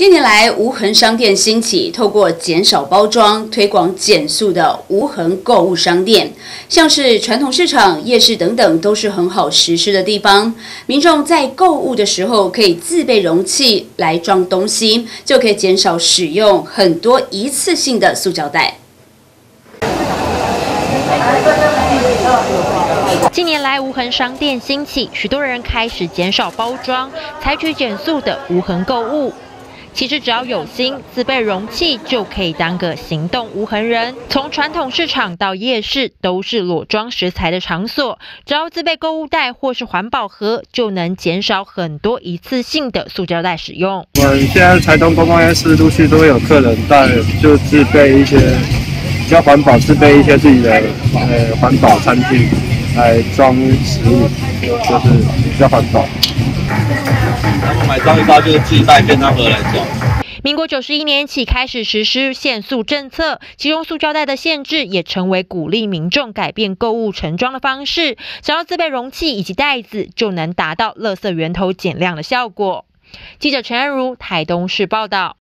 近年来，无痕商店兴起，透过减少包装、推广减速的无痕购物商店，像是传统市场、夜市等等，都是很好实施的地方。民众在购物的时候，可以自备容器来装东西，就可以减少使用很多一次性的塑胶袋。近年来，无痕商店兴起，许多人开始减少包装，采取减速的无痕购物。其实只要有心，自备容器就可以当个行动无痕人。从传统市场到夜市，都是裸装食材的场所。只要自备购物袋或是环保盒，就能减少很多一次性的塑胶袋使用。我们现在台东观光夜市陆续都会有客人带，就自备一些比较环保，自备一些自己的呃环保餐具来装食物，就是比较环保。买装一包就是自己带便当盒来装。民国九十一年起开始实施限塑政策，其中塑胶袋的限制也成为鼓励民众改变购物盛装的方式。只要自备容器以及袋子，就能达到垃圾源头减量的效果。记者陈安如台东市报道。